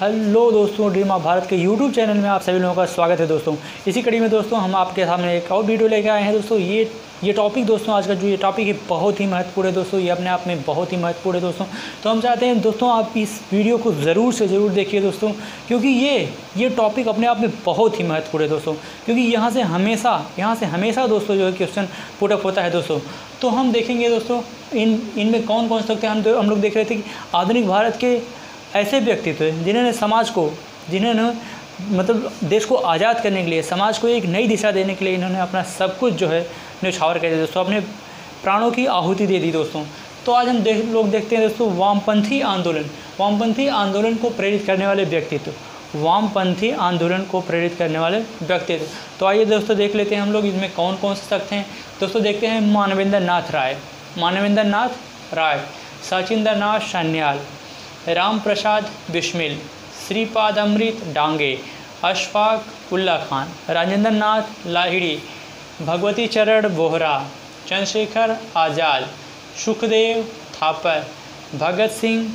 Hello दोस्तों, dream Bharat के YouTube channel में आप सभी लोगों का स्वागत है दोस्तों। इसी कड़ी में दोस्तों, हम आपके सामने एक और वीडियो लेकर आए हैं दोस्तों। ये ये टॉपिक दोस्तों, आज का जो ये टॉपिक है, बहुत ही महत्वपूर्ण है दोस्तों। ये अपने आप में बहुत ही महत्वपूर्ण है दोस्तों। तो हम चाहते हैं दोस्तों, आप इस वीडियो को ज़रूर से ज़रूर देखिए दोस्तों, क्योंकि ये ये टॉपिक अपने आप में बहुत ही महत्वपूर्ण है दोस्तों। क्योंकि यहाँ से हमेशा, यहाँ से हमेशा दोस्तों जो है क्वेश्चन पुटअप होता है दोस्तों। तो हम देखेंगे दोस्तों, इन, इनमें कौन कौन सकते हैं? हम हम लोग देख रहे थे कि आधुनिक भारत के ऐसे व्यक्तित्व जिन्होंने समाज को, जिन्होंने मतलब देश को आज़ाद करने के लिए, समाज को एक नई दिशा देने के लिए इन्होंने अपना सब कुछ जो है न्यौछावर कर दिया। दोस्तों, अपने प्राणों की आहुति दे दी दोस्तों। तो आज हम देख, लोग देखते हैं दोस्तों, वामपंथी आंदोलन। वामपंथी आंदोलन को प्रेरित करने वाले व्यक्तित्व। वामपंथी आंदोलन को प्रेरित करने वाले व्यक्तित्व। तो आइए दोस्तों देख लेते हैं हम लोग इसमें कौन कौन से सख्त हैं। दोस्तों देखते हैं मानवेंद्र नाथ राय। मानवेंद्र नाथ राय। सचिंद्र नाथ सन्याल। राम प्रसाद बिश्मिल श्रीपाद अमृत डांगे, अशफाक उल्ला खान राजेंद्र नाथ लाहिड़ी, भगवती चरण बोहरा, चंद्रशेखर आज़ाद, सुखदेव थापर, भगत सिंह,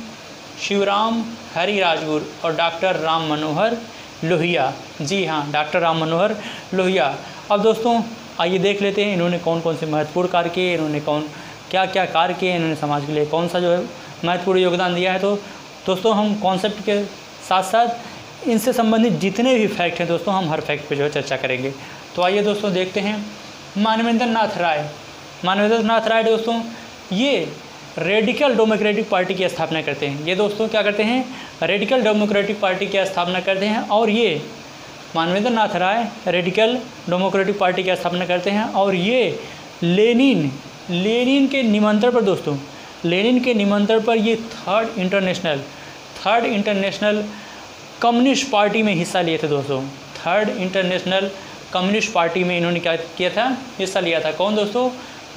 शिवराम हरि राजगुर और डॉक्टर राम मनोहर लोहिया। जी हाँ डॉक्टर राम मनोहर लोहिया। अब दोस्तों, आइए देख लेते हैं इन्होंने कौन कौन से महत्वपूर्ण कार्य किए, इन्होंने कौन क्या क्या कार्य किए, इन्होंने समाज के लिए कौन सा जो है महत्वपूर्ण योगदान दिया है। तो दोस्तों, हम कॉन्सेप्ट के साथ साथ इनसे संबंधित जितने भी फैक्ट हैं दोस्तों, हम हर फैक्ट पे जो है चर्चा करेंगे। तो आइए दोस्तों, देखते हैं। मानवेंद्र नाथ राय। मानवेंद्र नाथ राय दोस्तों, ये रेडिकल डेमोक्रेटिक पार्टी की स्थापना करते हैं। ये दोस्तों क्या करते हैं? रेडिकल डेमोक्रेटिक पार्टी की स्थापना करते हैं और ये Manvendra Nath Roy radical democratic party की स्थापना करते हैं और ये लेनिन लेनिन के निमंत्रण पर दोस्तों लेनिन के निमंत्रण पर ये third international third international communist party में हिस्सा लिए थे दोस्तों। थर्ड इंटरनेशनल कम्युनिस्ट पार्टी में इन्होंने क्या किया था? हिस्सा लिया था। कौन दोस्तों?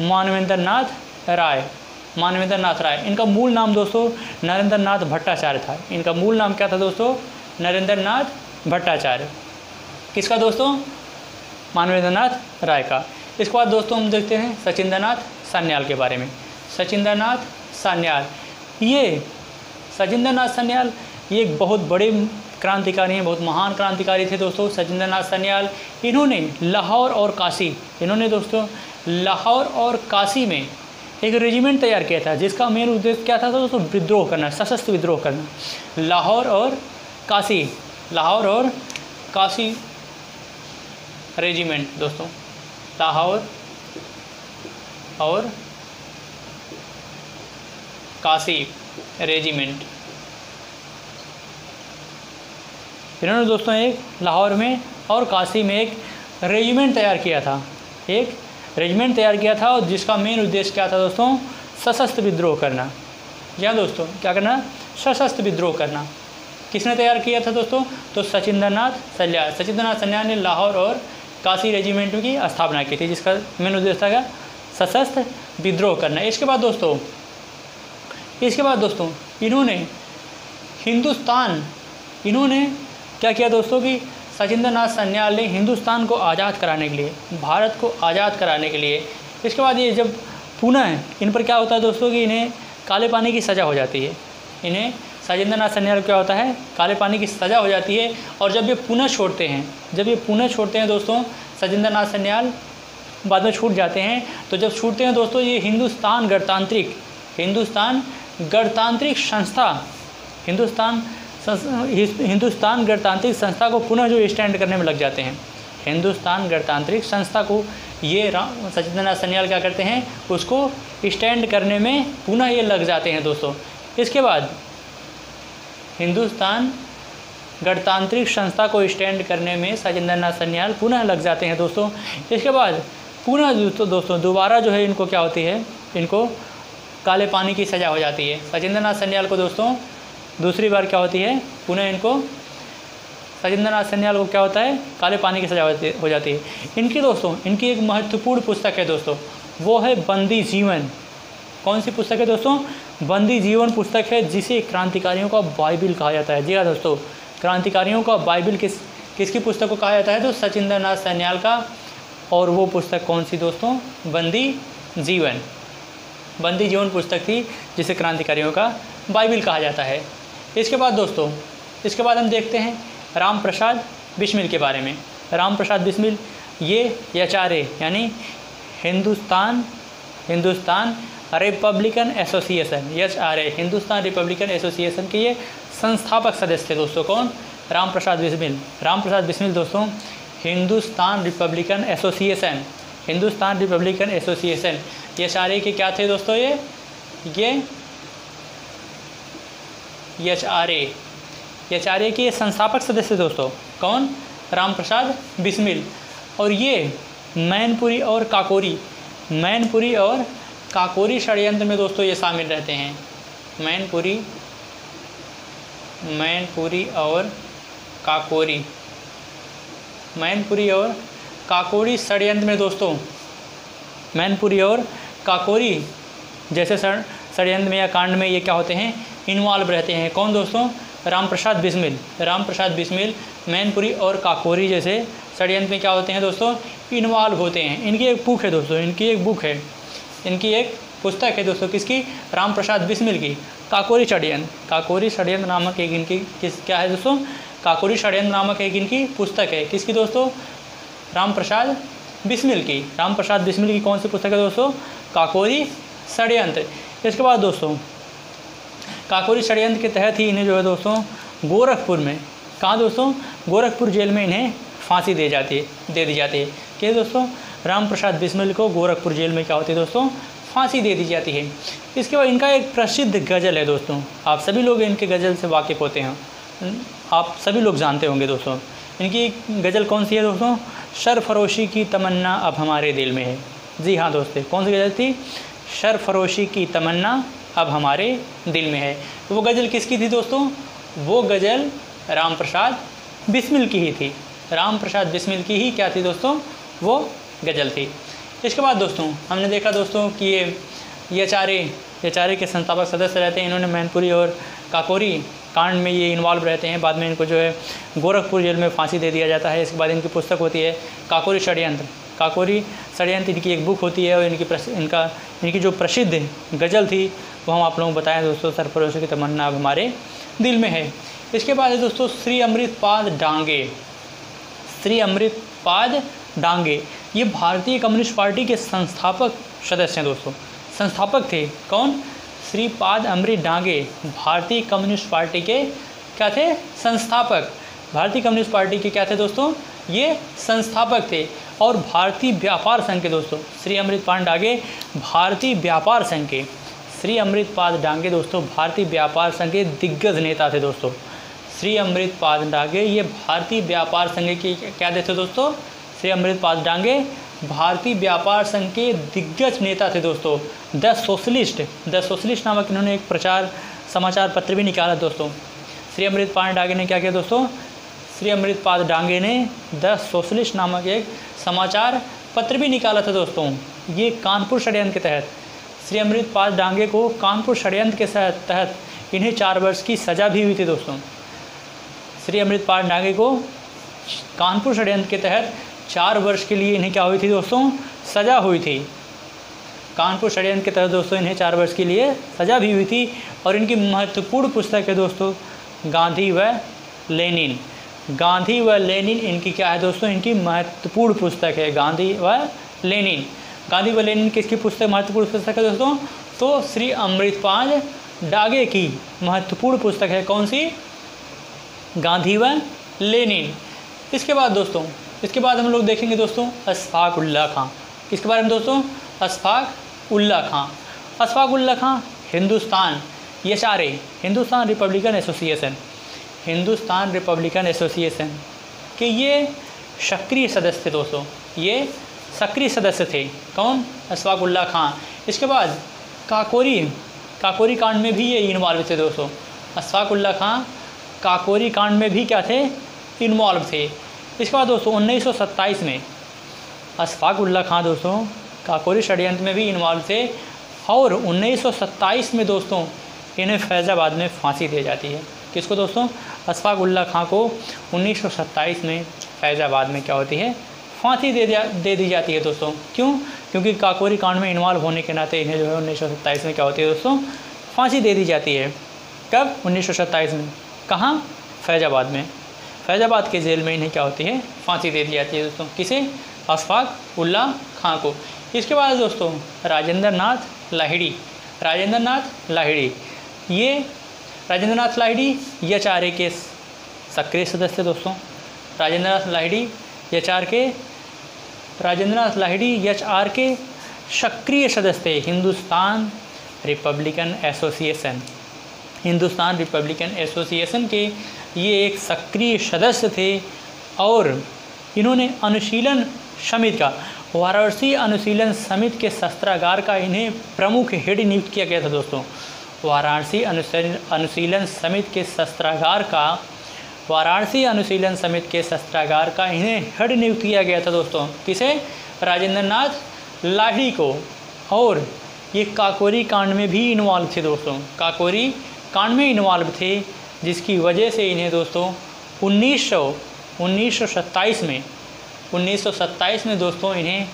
मानवेंद्र नाथ राय। मानवेंद्र नाथ राय। इनका मूल नाम दोस्तों नरेंद्र नाथ भट्टाचार्य था। इनका मूल नाम क्या था दोस्तों? नरेंद्र नाथ भट्टाचार्य। किसका दोस्तों? मानवेंद्र नाथ राय का। इसके बाद दोस्तों हम देखते हैं सचिंद्र नाथ सान्याल के बारे में। सचिंद्र नाथ सान्याल। ये सचिंद्र नाथ सान्याल ये एक बहुत बड़े क्रांतिकारी हैं, बहुत महान क्रांतिकारी थे दोस्तों। सचिंद्र नाथ सान्याल, इन्होंने लाहौर और काशी, इन्होंने दोस्तों लाहौर और काशी में एक रेजिमेंट तैयार किया था, जिसका मेन उद्देश्य क्या था दोस्तों? विद्रोह करना, सशस्त्र विद्रोह करना। लाहौर और काशी, लाहौर और काशी रेजिमेंट दोस्तों। लाहौर और काशी रेजिमेंट। इन्होंने दोस्तों एक लाहौर में और काशी में एक रेजिमेंट तैयार किया था। एक रेजिमेंट तैयार किया था और जिसका मेन उद्देश्य क्या था दोस्तों? सशस्त्र विद्रोह करना। या दोस्तों, क्या करना? सशस्त्र विद्रोह करना। किसने तैयार किया था दोस्तों? तो सचिंद्र नाथ सल्याल सचिंद्र नाथ सल्याल ने लाहौर और काशी रेजिमेंट की स्थापना की थी, जिसका मेन उद्देश्य था सशस्त्र विद्रोह करना। इसके बाद दोस्तों इसके बाद दोस्तों, इन्होंने हिंदुस्तान, इन्होंने क्या किया दोस्तों कि सचिंद्र नाथ सन्याल ने हिंदुस्तान को आज़ाद कराने के लिए, भारत को आज़ाद कराने के लिए, इसके बाद ये जब पुनः इन पर क्या होता है दोस्तों कि इन्हें काले पानी की सज़ा हो जाती है। इन्हें सचिंद्र नाथ सन्याल क्या होता है? काले पानी की सज़ा हो जाती है और जब ये पुनः छोड़ते हैं, जब ये पुनः छोड़ते हैं दोस्तों सचिंद्र नाथ सन्याल बाद में छूट जाते हैं। तो जब छूटते हैं दोस्तों, ये हिंदुस्तान गणतांत्रिक, हिंदुस्तान गणतांत्रिक संस्था, हिंदुस्तान हिंदुस्तान गणतांत्रिक संस्था को पुनः जो स्टैंड करने में लग जाते हैं। हिंदुस्तान गणतांत्रिक संस्था को ये सचिंद्रनाथ सन्याल क्या करते हैं? उसको स्टैंड करने में पुनः ये लग जाते हैं दोस्तों। इसके बाद हिंदुस्तान गणतांत्रिक संस्था को स्टैंड करने में सचिंद्रनाथ सन्याल पुनः लग जाते हैं दोस्तों। इसके बाद पुनः दोस्तों, दोबारा जो है इनको क्या होती है? इनको काले पानी की सज़ा हो जाती है। सचिंद्र नाथ सन्याल को दोस्तों, दूसरी बार क्या होती है? पुनः इनको सचिंद्र नाथ सन्याल को क्या होता है? काले पानी की सज़ा हो जाती है इनकी दोस्तों, इनकी एक महत्वपूर्ण पुस्तक है दोस्तों, वो है बंदी जीवन। कौन सी पुस्तक है दोस्तों? बंदी जीवन पुस्तक है, जिसे क्रांतिकारियों का बाइबिल कहा जाता है। जी हाँ दोस्तों, क्रांतिकारियों का बाइबिल किस किसकी पुस्तक को कहा जाता है? तो सचिंद्र नाथ सन्याल का। और वो पुस्तक कौन सी दोस्तों? बंदी जीवन। बंदी जीवन पुस्तक थी, जिसे क्रांतिकारियों का बाइबिल कहा जाता है। इसके बाद दोस्तों, इसके बाद हम देखते हैं राम प्रसाद बिस्मिल के बारे में। राम प्रसाद बिस्मिल, ये एच यानी Hindustan Hindustan Republican Association H R A Hindustan Republican Association के ये संस्थापक सदस्य थे दोस्तों, कौन? राम प्रसाद बिस्मिल। राम प्रसाद बिस्मिल, दोस्तों, Hindustan Republican Association. Hindustan Republican Association. ये सारे के क्या थे दोस्तों ये? ये H R H R A के संस्थापक सदस्य दोस्तों कौन? राम प्रसाद बिस्मिल। और ये मैनपुरी और काकोरी। मैनपुरी और काकोरी षडयंत्र में दोस्तों ये शामिल रहते हैं। मैनपुरी मैनपुरी और काकोरी। मैनपुरी और काकोरी षडयंत्र में दोस्तों, मैनपुरी और काकोरी जैसे षडयंत्र में या कांड में ये क्या होते हैं? इन्वॉल्व रहते हैं। कौन दोस्तों? राम प्रसाद बिस्मिल। राम प्रसाद बिस्मिल, मैनपुरी और काकोरी जैसे षडयंत्र में क्या होते हैं दोस्तों? इन्वॉल्व होते हैं। इनकी एक बुक है दोस्तों, इनकी एक बुक है। इनकी एक पुस्तक है दोस्तों, किसकी? राम प्रसाद बिस्मिल की। काकोरी षडयंत्र। काकोरी षडयंत्र नामक एक इनकी किस, क्या है दोस्तों? काकोरी षडयंत्र नामक एक इनकी पुस्तक है। किसकी दोस्तों? राम प्रसाद बिस्मिल की। राम प्रसाद बिस्मिल की कौन सी पुस्तक है दोस्तों? काकोरी षडयंत्र। इसके बाद दोस्तों, काकोरी षडयंत्र के तहत ही इन्हें जो है दोस्तों, गोरखपुर में, कहाँ दोस्तों? गोरखपुर जेल में इन्हें फांसी दे जाती है, दे दी जाती है। क्या दोस्तों? राम प्रसाद बिस्मिल को गोरखपुर जेल में क्या होती है दोस्तों? फांसी दे दी जाती है। इसके बाद इनका एक प्रसिद्ध गज़ल है दोस्तों। आप सभी लोग इनके गज़ल से वाकिफ़ होते हैं। आप सभी लोग जानते होंगे दोस्तों। इनकी गज़ल कौन सी है दोस्तों? शरफरोशी की तमन्ना अब हमारे दिल में है। जी हाँ दोस्तों, कौन सी गज़ल थी? शरफरोशी की तमन्ना अब हमारे दिल में है। तो वो गज़ल किसकी थी दोस्तों? वो गज़ल राम प्रसाद बिस्मिल की ही थी। राम प्रसाद बिस्मिल की ही क्या थी दोस्तों? वो गज़ल थी। इसके बाद दोस्तों, हमने देखा दोस्तों कि ये ये चारे ये चारे के संस्थापक सदस्य रहते हैं। इन्होंने मैनपुरी और काकोरी कांड में ये इन्वॉल्व रहते हैं। बाद में इनको जो है गोरखपुर जेल में फांसी दे दिया जाता है। इसके बाद इनकी पुस्तक होती है काकोरी षडयंत्र। काकोरी षडयंत्र इनकी एक बुक होती है और इनकी इनका, इनकी जो प्रसिद्ध गज़ल थी, वो हम आप लोगों को बताएँ। दोस्तों, सरफरोशी की तमन्ना अब हमारे दिल में है। इसके बाद है दोस्तों, श्री अमृतपाद डांगे। श्री अमृतपाद डांगे। ये भारतीय कम्युनिस्ट पार्टी के संस्थापक सदस्य हैं दोस्तों। संस्थापक थे। कौन? श्रीपाद अमृत डांगे, भारतीय कम्युनिस्ट पार्टी के क्या थे? संस्थापक। भारतीय कम्युनिस्ट पार्टी के क्या थे दोस्तों? ये संस्थापक थे। और भारतीय व्यापार संघ के दोस्तों, श्री अमृतपाद डांगे, भारतीय व्यापार संघ के। श्री अमृतपाद डांगे दोस्तों, भारतीय व्यापार संघ के दिग्गज नेता थे दोस्तों। श्री अमृतपाद डांगे, ये भारतीय व्यापार संघ के क्या देते दोस्तों? श्री अमृतपाद डांगे भारतीय व्यापार संघ के दिग्गज नेता थे दोस्तों। द सोशलिस्ट द सोशलिस्ट नामक इन्होंने एक प्रचार, समाचार पत्र भी निकाला दोस्तों। श्री अमृतपाद डांगे ने क्या किया दोस्तों? श्री अमृतपाद डांगे ने द सोशलिस्ट नामक एक समाचार पत्र भी निकाला था दोस्तों। ये कानपुर षडयंत्र के तहत। श्री अमृतपाद डांगे को कानपुर षडयंत्र के तहत इन्हें चार वर्ष की सज़ा भी हुई थी दोस्तों। श्री अमृतपाल नागे को कानपुर षडयंत्र के तहत चार वर्ष के लिए इन्हें क्या हुई थी दोस्तों? सज़ा हुई थी। कानपुर षडयंत्र के तहत दोस्तों इन्हें चार वर्ष के लिए सज़ा भी हुई थी और इनकी महत्वपूर्ण पुस्तक है दोस्तों, गांधी व लेनिन। गांधी व लेनिन इनकी क्या है दोस्तों? इनकी महत्वपूर्ण पुस्तक है, गांधी व लेनिन। गांधी व लेनिन किसकी पुस्तक महत्वपूर्ण पुस्तक है दोस्तों? तो श्री अमृतपाल डागे की महत्वपूर्ण पुस्तक है कौन सी? गांधी व लेनिन। इसके बाद दोस्तों इसके बाद हम लोग देखेंगे दोस्तों अशफाक उल्ला खां। किसके बारे में दोस्तों अशफाक उल्ला खां। अशफाक उल्ला खां, हिंदुस्तान, ये सारे, Hindustan Republican Association, Hindustan Republican Association के ये सक्रिय सदस्य थे दोस्तों, ये सक्रिय सदस्य थे। कौन? अशफाक उल्ला खां। इसके बाद काकोरी काकोरी कांड में भी ये इन्वॉल्व थे दोस्तों। अशफाक उल्ला खां, काकोरी कांड में भी क्या थे? इन्वॉल्व थे। इसके बाद दोस्तों 1927 में अशफाक उल्ला खां दोस्तों, काकोरी षडयंत्र में भी इन्वॉल्व थे और 1927 में दोस्तों, इन्हें फैज़ाबाद में फांसी दी जाती है। किसको दोस्तों? अशफाक उल्ला खां को 1927 में फैज़ाबाद में क्या होती है? फांसी दे दिया, दे दी जाती है दोस्तों। क्यों? क्योंकि काकोरी कांड में इन्वॉल्व होने के नाते इन्हें जो है उन्नीस सौ सत्ताईस में क्या होती है दोस्तों? फांसी दे दी जाती है। कब? उन्नीस सौ सत्ताईस में। कहाँ? फैजाबाद में। फैजाबाद के जेल में इन्हें क्या होती है? फांसी दे दी जाती है दोस्तों। किसे? अशफाक उल्ला खां को। इसके बाद दोस्तों राजेंद्र नाथ लाहिड़ी। राजेंद्र नाथ लाहिड़ी। ये राजेंद्र नाथ लाहिड़ी यच आर के सक्रिय सदस्य दोस्तों। राजेंद्र नाथ लाहिड़ी यच आर के राजेंद्र नाथ लाहिड़ी एच आर के सक्रिय सदस्य Hindustan Republican Association. Hindustan Republican Association के ये एक सक्रिय सदस्य थे और इन्होंने अनुशीलन समिति का, वाराणसी अनुशीलन समिति के शस्त्रागार का इन्हें प्रमुख हेड नियुक्त किया गया था दोस्तों। वाराणसी अनुशीलन समिति के शस्त्रागार का, वाराणसी अनुशीलन समिति के शस्त्रागार का इन्हें हेड नियुक्त किया गया था दोस्तों। किसे? राजेंद्र नाथ लाहिड़ी को। और ये काकोरी कांड में भी इन्वॉल्व थे दोस्तों। काकोरी कांड में इन्वॉल्व थे। जिसकी वजह से इन्हें दोस्तों 1900 1927 में 1927 में दोस्तों इन्हें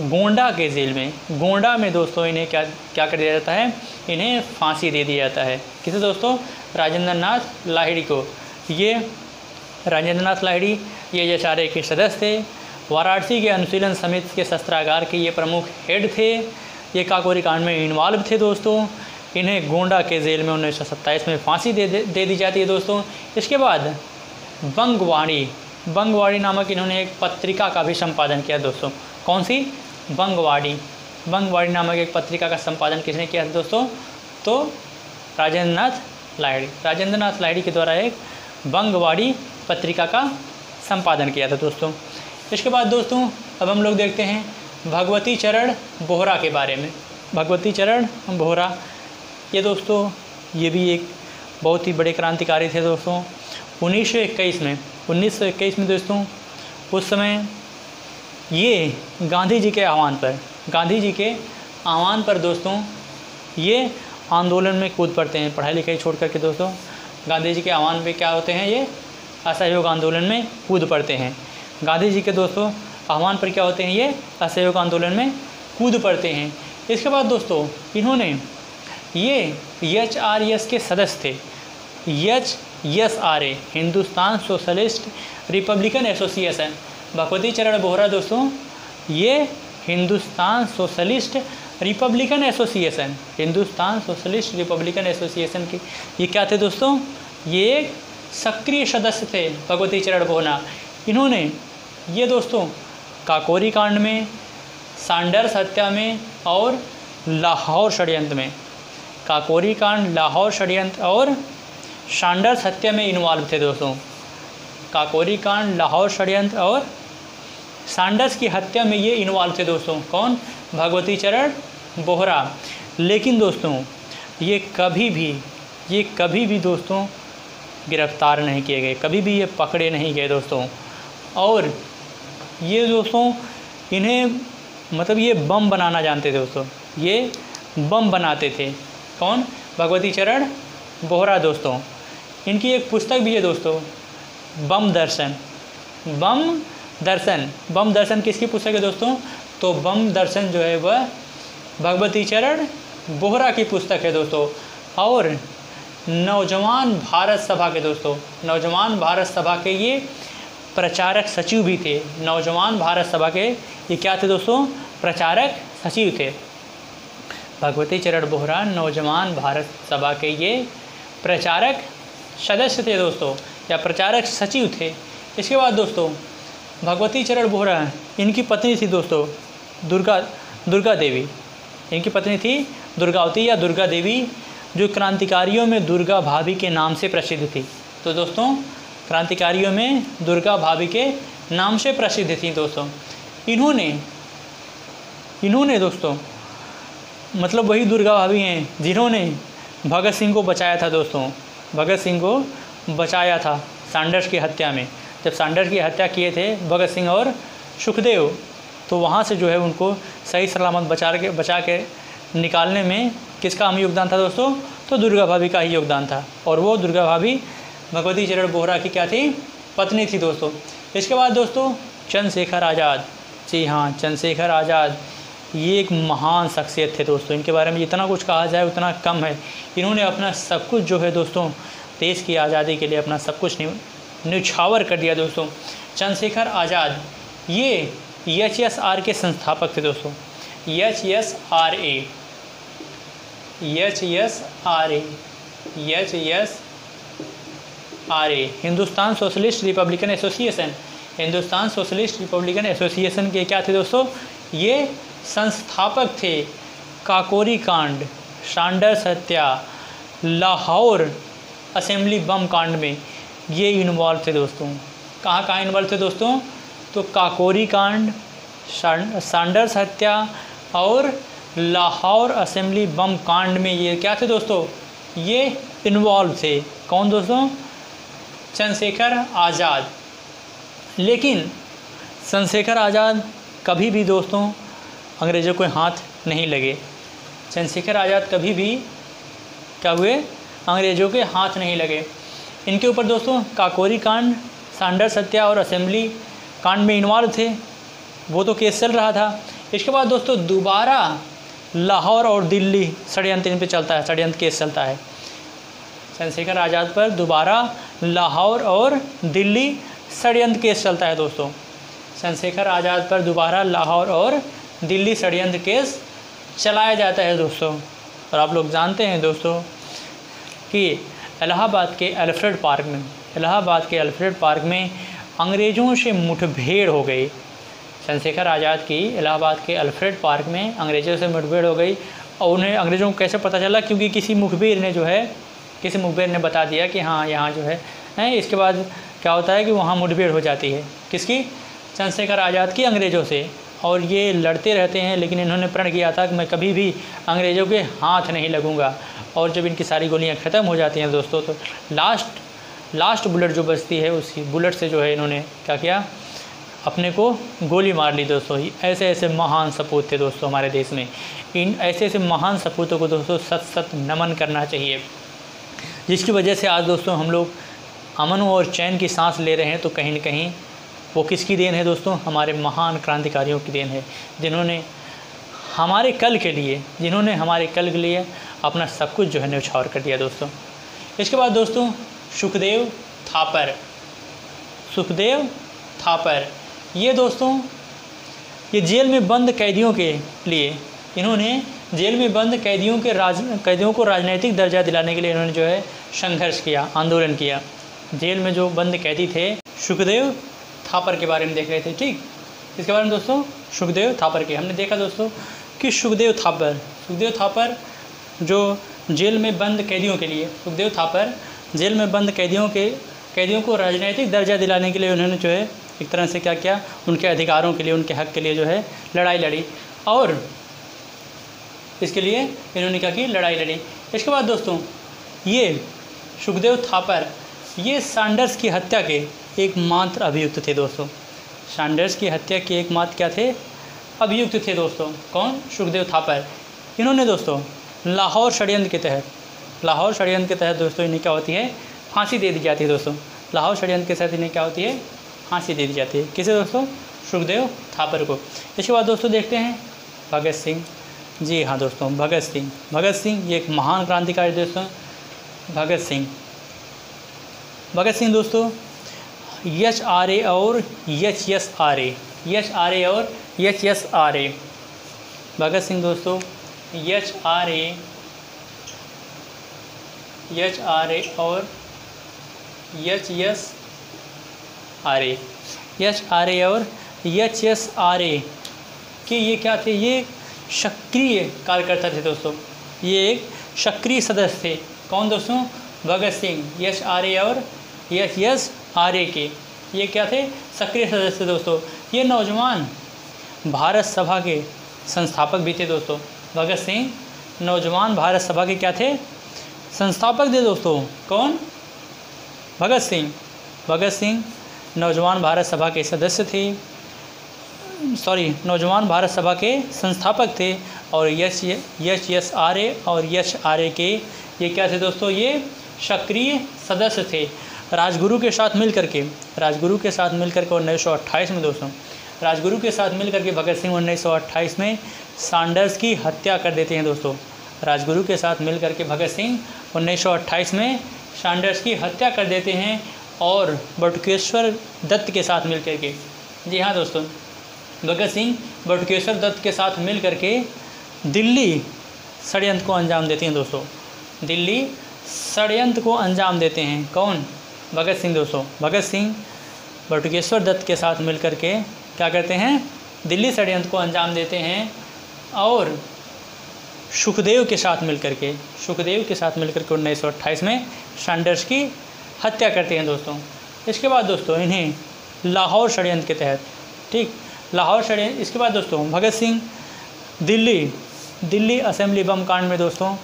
गोंडा के जेल में, गोंडा में दोस्तों इन्हें क्या क्या कर दिया जाता है? इन्हें फांसी दे दिया जाता है। किसे दोस्तों? राजेंद्र नाथ लाहिड़ी को। ये राजेंद्र नाथ लाहिड़ी, ये जचारे के सदस्य थे, वाराणसी के अनुशीलन समिति के शस्त्रागार के ये प्रमुख हेड थे, ये काकोरी कांड में इन्वॉल्व थे दोस्तों। इन्हें गोंडा के जेल में उन्नीस में फांसी दे, दे दे दी जाती है दोस्तों। इसके बाद बंगवाड़ी बंगवाड़ी नामक इन्होंने एक पत्रिका का भी संपादन किया दोस्तों। कौन सी? बंगवाड़ी। बंगवाड़ी नामक एक पत्रिका का संपादन किसने किया दोस्तों? तो राजेंद्र नाथ लाहिड़ी। राजेंद्र नाथ लाहिड़ी के द्वारा एक बंगवाड़ी पत्रिका का संपादन किया था दोस्तों। इसके बाद दोस्तों अब हम लोग देखते हैं भगवती चरण बोहरा के बारे में। भगवती चरण बोहरा। ये दोस्तों, ये भी एक बहुत ही बड़े क्रांतिकारी थे दोस्तों। 1921 में 1921 में दोस्तों, उस समय ये गांधी जी के आह्वान पर, गांधी जी के आह्वान पर दोस्तों, ये आंदोलन में कूद पड़ते हैं, पढ़ाई लिखाई छोड़ करके दोस्तों। गांधी जी के आह्वान पे क्या होते हैं, ये असहयोग आंदोलन में कूद पड़ते हैं। गांधी जी के दोस्तों, आह्वान पर क्या होते हैं, ये असहयोग आंदोलन में कूद पड़ते हैं। इसके बाद दोस्तों, इन्होंने ये एच आर एस के सदस्य थे। H S R A Hindustan Socialist Republican Association. Bhagwati Charan Vohra, दोस्तों, ये Hindustan Socialist Republican Association, Hindustan Socialist Republican Association के। ये क्या थे, दोस्तों? ये एक सक्रिय सदस्य थे, भगवती चरण बोहना इन्होंने, ये दोस्तों, काकोरी कांड में सांडर्स हत्या में और लाहौर षडयंत्र में काकोरी कांड, लाहौर षडयंत्र और सांडर्स हत्या में इन्वॉल्व थे दोस्तों। काकोरी कांड, लाहौर षडयंत्र और सांडर्स की हत्या में ये इन्वॉल्व थे दोस्तों। कौन? भगवती चरण बोहरा। लेकिन दोस्तों, ये कभी भी, ये कभी भी दोस्तों गिरफ़्तार नहीं किए गए। कभी भी ये पकड़े नहीं गए दोस्तों। और ये दोस्तों, इन्हें मतलब ये बम बनाना जानते थे दोस्तों। ये बम बनाते थे। कौन? भगवती चरण, बोहरा दोस्तों। इनकी एक पुस्तक भी है दोस्तों, बम दर्शन। बम दर्शन। बम दर्शन किसकी पुस्तक है दोस्तों? तो बम दर्शन जो है वह भगवती चरण, बोहरा की पुस्तक है दोस्तों। और नौजवान भारत सभा के दोस्तों, नौजवान भारत सभा के ये प्रचारक सचिव भी थे। नौजवान भारत सभा के ये क्या थे दोस्तों? प्रचारक सचिव थे। भगवती चरण बोहरा नौजवान भारत सभा के ये प्रचारक सदस्य थे दोस्तों, या प्रचारक सचिव थे। इसके बाद दोस्तों, भगवती चरण बोहरा इनकी पत्नी थी दोस्तों, दुर्गा दुर्गा देवी। इनकी पत्नी थी दुर्गावती या दुर्गा देवी, जो क्रांतिकारियों में दुर्गा भाभी के नाम से प्रसिद्ध थी। तो दोस्तों, क्रांतिकारियों में दुर्गा भाभी के नाम से प्रसिद्ध थी दोस्तों। इन्होंने इन्होंने दोस्तों मतलब वही दुर्गा भाभी हैं, जिन्होंने भगत सिंह को बचाया था दोस्तों। भगत सिंह को बचाया था सांडर्स की हत्या में। जब सांडर्स की हत्या किए थे भगत सिंह और सुखदेव तो वहाँ से जो है उनको सही सलामत बचा के बचा के निकालने में किसका हम योगदान था दोस्तों? तो दुर्गा भाभी का ही योगदान था। और वो दुर्गा भाभी भगवती चरण बोहरा की क्या थी? पत्नी थी दोस्तों। इसके बाद दोस्तों, चंद्रशेखर आज़ाद। जी हाँ चंद्रशेखर आज़ाद। ये एक महान शख्सियत थे दोस्तों। इनके बारे में जितना कुछ कहा जाए, उतना कम है। इन्होंने अपना सब कुछ जो है दोस्तों, देश की आज़ादी के लिए अपना सब कुछ न्यौछावर कर दिया दोस्तों। चंद्रशेखर आज़ाद, ये एच एस आर के संस्थापक थे दोस्तों। H S R A H S R H S R A Hindustan Socialist Republican Association. Hindustan Socialist Republican Association के क्या थे दोस्तों? ये संस्थापक थे काकोरी कांड शांडर्स हत्या लाहौर असेंबली बम कांड में। ये इन्वॉल्व थे दोस्तों। कहाँ कहाँ इन्वॉल्व थे दोस्तों? तो काकोरी कांड सांडर्स हत्या और लाहौर असेंबली बम कांड में ये क्या थे दोस्तों? ये इन्वॉल्व थे। कौन दोस्तों? चंद्रशेखर आज़ाद। लेकिन चंद्रशेखर आज़ाद कभी भी दोस्तों अंग्रेज़ों को हाथ नहीं लगे। चंद्रशेखर आज़ाद कभी भी क्या हुए? अंग्रेज़ों के हाथ नहीं लगे। इनके ऊपर दोस्तों, काकोरी कांड, सांडर सत्या और असेंबली कांड में इन्वॉल्व थे। वो तो केस चल रहा था। इसके बाद दोस्तों, दोबारा लाहौर और दिल्ली षडयंत्र इन पर चलता है, षडयंत्र केस चलता है। चंद्रशेखर आज़ाद पर दोबारा लाहौर और दिल्ली षडयंत्र केस चलता है दोस्तों। चंद्रशेखर आज़ाद पर दोबारा लाहौर और दिल्ली षडयंत्र केस चलाया जाता है दोस्तों। और आप लोग जानते हैं दोस्तों कि इलाहाबाद के अल्फ्रेड पार्क में, इलाहाबाद के अल्फ्रेड पार्क में अंग्रेज़ों से मुठभेड़ हो गई। चंद्रशेखर आज़ाद की इलाहाबाद के अल्फ्रेड पार्क में अंग्रेज़ों से मुठभेड़ हो गई और उन्हें अंग्रेज़ों को कैसे पता चला? क्योंकि किसी मुखबिर ने जो है, किसी मुखबिर ने बता दिया कि हाँ यहाँ जो है, हैं, इसके बाद क्या होता है कि वहाँ मुठभेड़ हो जाती है। किसकी? चंद्रशेखर आज़ाद की अंग्रेज़ों से। और ये लड़ते रहते हैं, लेकिन इन्होंने प्रण किया था कि मैं कभी भी अंग्रेज़ों के हाथ नहीं लगूँगा। और जब इनकी सारी गोलियाँ ख़त्म हो जाती हैं दोस्तों तो लास्ट लास्ट बुलेट जो बचती है, उसी बुलेट से जो है इन्होंने क्या किया? अपने को गोली मार ली दोस्तों। ऐसे ऐसे महान सपूत थे दोस्तों हमारे देश में। इन ऐसे ऐसे महान सपूतों को दोस्तों सत सत नमन करना चाहिए। जिसकी वजह से आज दोस्तों हम लोग अमन और चैन की सांस ले रहे हैं तो कहीं ना कहीं वो किसकी देन है दोस्तों? हमारे महान क्रांतिकारियों की देन है, जिन्होंने हमारे कल के लिए, जिन्होंने हमारे कल के लिए अपना सब कुछ जो है न्यौछावर कर दिया दोस्तों। इसके बाद दोस्तों, सुखदेव थापर। सुखदेव थापर। ये दोस्तों, ये जेल में बंद कैदियों के लिए, इन्होंने जेल में बंद कैदियों के राज, कैदियों को राजनीतिक दर्जा दिलाने के लिए इन्होंने जो है संघर्ष किया, आंदोलन किया। जेल में जो बंद कैदी थे, सुखदेव थापर के बारे में देख रहे थे, ठीक? इसके बारे में दोस्तों, सुखदेव थापर के। हमने देखा दोस्तों कि सुखदेव थापर सुखदेव थापर जो जेल में बंद कैदियों के लिए, सुखदेव थापर जेल में बंद कैदियों के, कैदियों को राजनीतिक दर्जा दिलाने के लिए उन्होंने जो है एक तरह से क्या किया, उनके अधिकारों के लिए, उनके हक के लिए जो है लड़ाई लड़ी। और इसके लिए इन्होंने क्या की, लड़ाई लड़ी। इसके बाद दोस्तों, ये सुखदेव थापर, ये सैंडर्स की हत्या के एकमात्र अभियुक्त थे दोस्तों। सैंडर्स की हत्या के एकमात्र क्या थे? अभियुक्त थे दोस्तों। कौन? सुखदेव थापर। इन्होंने दोस्तों, लाहौर षडयंत्र के तहत, लाहौर षडयंत्र के तहत दोस्तों इन्हें क्या होती है? फांसी दे दी जाती है दोस्तों। लाहौर षडयंत्र के तहत इन्हें क्या होती है? फांसी दे दी जाती है। किसे दोस्तों? सुखदेव थापर को। इसके बाद दोस्तों देखते हैं। भगत सिंह। जी हाँ दोस्तों, भगत सिंह। भगत सिंह ये एक महान क्रांतिकारी दोस्तों भगत सिंह। भगत सिंह दोस्तों यच आर ए और H S R A. H R A और H S R A. Bhagat Singh दोस्तों H R A H R A और H S R A. H R A और यच यस आर ए के ये क्या थे? ये सक्रिय कार्यकर्ता थे दोस्तों। ये एक सक्रिय सदस्य थे। कौन दोस्तों? भगत सिंह। यश आर्य और यश यश आर्य के। ये क्या थे? सक्रिय सदस्य दोस्तों। ये नौजवान भारत सभा के संस्थापक भी थे दोस्तों। भगत सिंह, नौजवान भारत सभा के क्या थे? संस्थापक थे दोस्तों। कौन? भगत सिंह। भगत सिंह नौजवान भारत सभा के सदस्य थे। सॉरी, नौजवान भारत सभा के संस्थापक थे। और यश यश यश आर्य और यश आर्य के ये क्या थे दोस्तों? ये सक्रिय सदस्य थे। राजगुरु के साथ मिल करके राजगुरु के साथ मिल करके उन्नीस सौ अट्ठाईस में दोस्तों, राजगुरु के साथ मिल करके भगत सिंह उन्नीस सौ अट्ठाईस में सांडर्स की हत्या कर देते हैं दोस्तों। राजगुरु के साथ मिल करके भगत सिंह उन्नीस सौ अट्ठाईस में सांडर्स की हत्या कर देते हैं और बटुकेश्वर दत्त के साथ मिल करके जी हाँ दोस्तों, भगत सिंह बटुकेश्वर दत्त के साथ मिल करके दिल्ली षडयंत्र को अंजाम देते हैं दोस्तों। दिल्ली षडयंत्र को अंजाम देते हैं। कौन? भगत सिंह दोस्तों, भगत सिंह बटुकेश्वर दत्त के साथ मिल करके क्या करते हैं? दिल्ली षडयंत्र को अंजाम देते हैं और सुखदेव के साथ मिलकर के, सुखदेव के साथ मिलकर के उन्नीस सौ अट्ठाईस में सैंडर्स की हत्या करते हैं दोस्तों। इसके बाद दोस्तों, इन्हें लाहौर षडयंत्र के तहत, ठीक? लाहौर षडयंत्र इसके बाद दोस्तों, भगत सिंह दिल्ली दिल्ली असेंबली बम कांड में दोस्तों,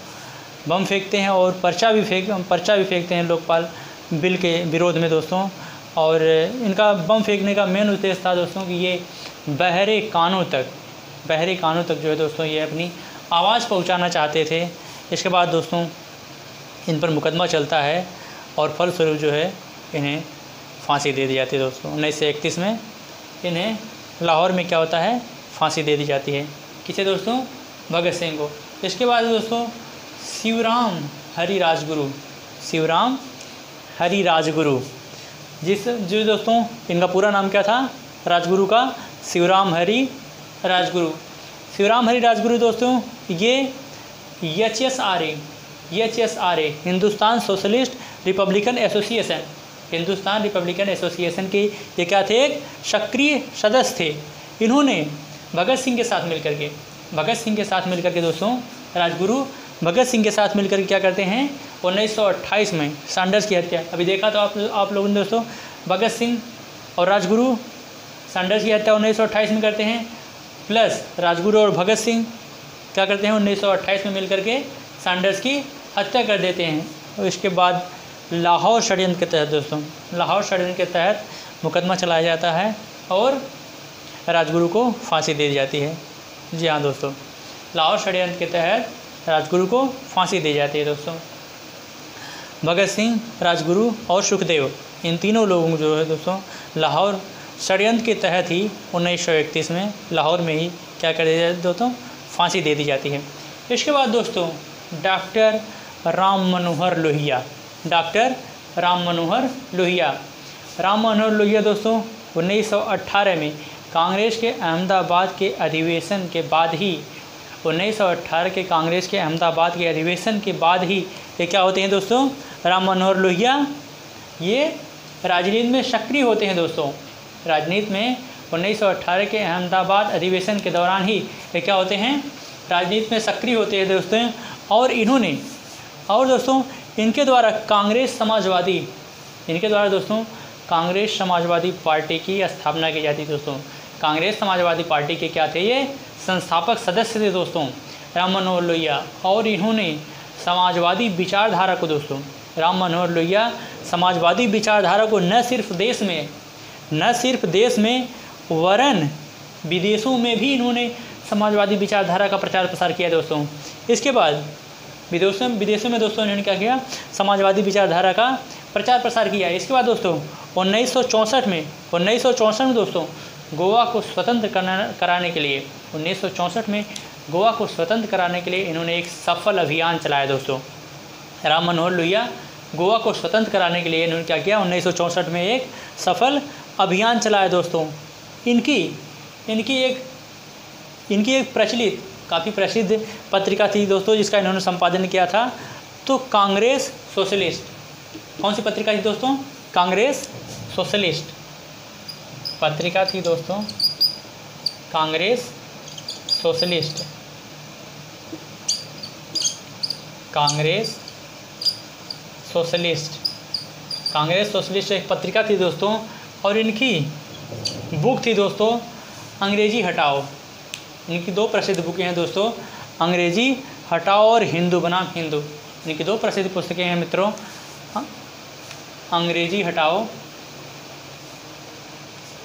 बम फेंकते हैं और पर्चा भी फेंक, पर्चा भी फेंकते हैं लोकपाल बिल के विरोध में दोस्तों। और इनका बम फेंकने का मेन उद्देश्य था दोस्तों कि ये बहरे कानों तक, बहरे कानों तक जो है दोस्तों ये अपनी आवाज़ पहुंचाना चाहते थे। इसके बाद दोस्तों इन पर मुकदमा चलता है और फलस्वरूप जो है इन्हें फांसी दे दी जाती है दोस्तों। उन्नीस सौ इकतीस में इन्हें लाहौर में क्या होता है? फांसी दे दी जाती है। किसे दोस्तों? भगत सिंह को। इसके बाद दोस्तों शिवराम हरि राजगुरु, शिवराम हरि राजगुरु। जिस, जो दोस्तों, इनका पूरा नाम क्या था? राजगुरु का शिवराम हरि राजगुरु। शिवराम हरि राजगुरु दोस्तों, ये H S R H S R A Hindustan Socialist Republican Association. Hindustan Republican Association के ये क्या थे? एक सक्रिय सदस्य थे। इन्होंने भगत सिंह के साथ मिलकर के, भगत सिंह के साथ मिलकर के दोस्तों, राजगुरु भगत सिंह के साथ मिलकर क्या करते हैं? 1928 में सैंडर्स की हत्या। अभी देखा तो आप आप लोगों ने दोस्तों, भगत सिंह और राजगुरु सैंडर्स की हत्या 1928 में करते हैं। प्लस राजगुरु और भगत सिंह क्या करते हैं? 1928 में मिलकर के सैंडर्स की हत्या कर देते हैं। और इसके बाद लाहौर षडयंत्र के तहत दोस्तों, लाहौर षडयंत्र के तहत मुकदमा चलाया जाता है और राजगुरु को फांसी दे दी जाती है। जी हाँ दोस्तों, लाहौर षडयंत्र के तहत राजगुरु को फांसी दी जाती है दोस्तों। भगत सिंह, राजगुरु और सुखदेव, इन तीनों लोगों जो है दोस्तों, लाहौर षडयंत्र के तहत ही उन्नीस सौ इकतीस में लाहौर में ही क्या कर दिया जाता है दोस्तों, फांसी दे दी जाती है। इसके बाद दोस्तों, डॉक्टर राम मनोहर लोहिया, डॉक्टर राम मनोहर लोहिया। राम मनोहर लोहिया दोस्तों 1918 में कांग्रेस के अहमदाबाद के अधिवेशन के बाद ही 1918 के कांग्रेस के अहमदाबाद के अधिवेशन के बाद ही ये क्या होते हैं दोस्तों? राम मनोहर लोहिया, ये राजनीति में सक्रिय होते हैं दोस्तों। राजनीति में 1918 के अहमदाबाद अधिवेशन के दौरान ही ये क्या होते हैं? राजनीति में सक्रिय होते हैं दोस्तों। और इन्होंने, और दोस्तों, इनके द्वारा कांग्रेस समाजवादी, इनके द्वारा दोस्तों, कांग्रेस समाजवादी पार्टी की स्थापना की जाती दोस्तों। कांग्रेस समाजवादी पार्टी के क्या थे ये? संस्थापक सदस्य थे दोस्तों, राम मनोहर लोहिया। और इन्होंने समाजवादी विचारधारा को दोस्तों, राम मनोहर लोहिया समाजवादी विचारधारा को न सिर्फ़ देश में, न सिर्फ़ देश में, वरन विदेशों में भी इन्होंने समाजवादी विचारधारा का प्रचार प्रसार किया दोस्तों। इसके बाद विदेशों में विदेशों में दोस्तों इन्होंने क्या किया? समाजवादी विचारधारा का प्रचार प्रसार किया। इसके बाद दोस्तों, उन्नीस सौ चौंसठ में, उन्नीस सौ चौंसठ में दोस्तों गोवा को स्वतंत्र कराने के लिए, उन्नीस सौ चौंसठ में गोवा को स्वतंत्र कराने के लिए इन्होंने एक सफल अभियान चलाया दोस्तों। राम मनोहर लोहिया गोवा को स्वतंत्र कराने के लिए इन्होंने क्या किया? उन्नीस सौ चौंसठ में एक सफल अभियान चलाया दोस्तों। इनकी इनकी एक इनकी एक प्रचलित, काफ़ी प्रसिद्ध पत्रिका थी दोस्तों, जिसका इन्होंने संपादन किया था। तो कांग्रेस सोशलिस्ट, कौन सी पत्रिका थी दोस्तों? कांग्रेस सोशलिस्ट। पत्रिका थी दोस्तों Congress socialist. Congress socialist. Congress socialist एक पत्रिका थी दोस्तों और इनकी बुक थी दोस्तों अंग्रेज़ी हटाओ। इनकी दो प्रसिद्ध बुकें हैं दोस्तों अंग्रेज़ी हटाओ और हिंदू बनाम हिंदू। इनकी दो प्रसिद्ध पुस्तकें हैं मित्रों हाँ, अंग्रेज़ी हटाओ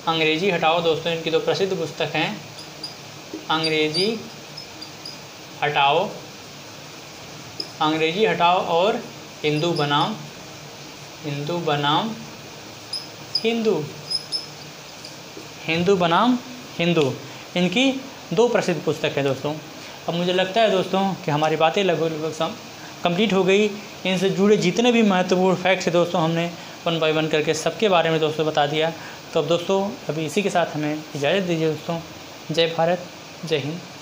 अंग्रेज़ी हटाओ दोस्तों, इनकी दो प्रसिद्ध पुस्तक हैं। अंग्रेज़ी हटाओ अंग्रेज़ी हटाओ और हिंदू बनाम हिंदू बनाम हिंदू हिंदू बनाम हिंदू। इनकी दो प्रसिद्ध पुस्तक है दोस्तों। अब मुझे लगता है दोस्तों कि हमारी बातें लगभग लगभग सम कंप्लीट हो गई। इनसे जुड़े जितने भी महत्वपूर्ण फैक्ट्स है दोस्तों, हमने वन बाय वन करके सबके बारे में दोस्तों बता दिया। तो अब दोस्तों, अभी इसी के साथ हमें इजाज़त दीजिए दोस्तों। जय भारत, जय हिंद।